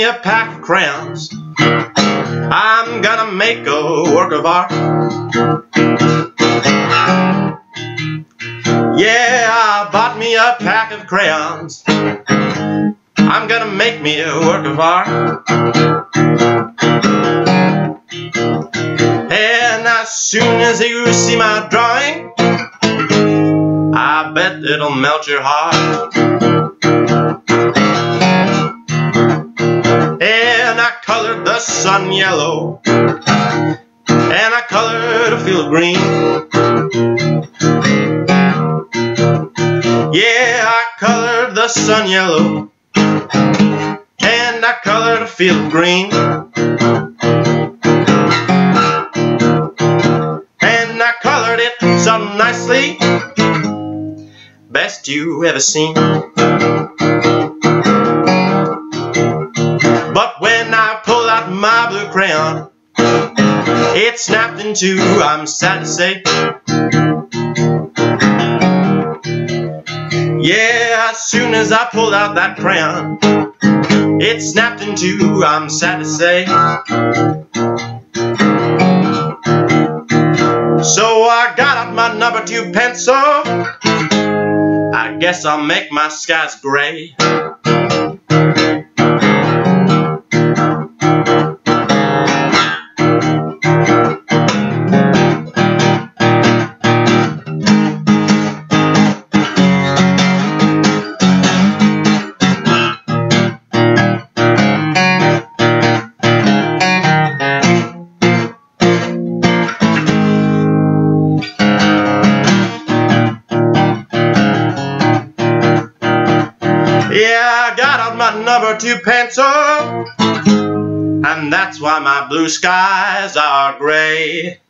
me a pack of crayons. I'm gonna make a work of art. Yeah, I bought me a pack of crayons. I'm gonna make me a work of art. And as soon as you see my drawing, I bet it'll melt your heart. I colored the sun yellow, and I colored a field green. Yeah, I colored the sun yellow, and I colored a field green. And I colored it so nicely, best you ever seen. It snapped in two, I'm sad to say. Yeah, as soon as I pulled out that crayon, it snapped in two, I'm sad to say. So I got out my number two pencil. I guess I'll make my skies gray. Out my number two pencil, and that's why my blue skies are gray.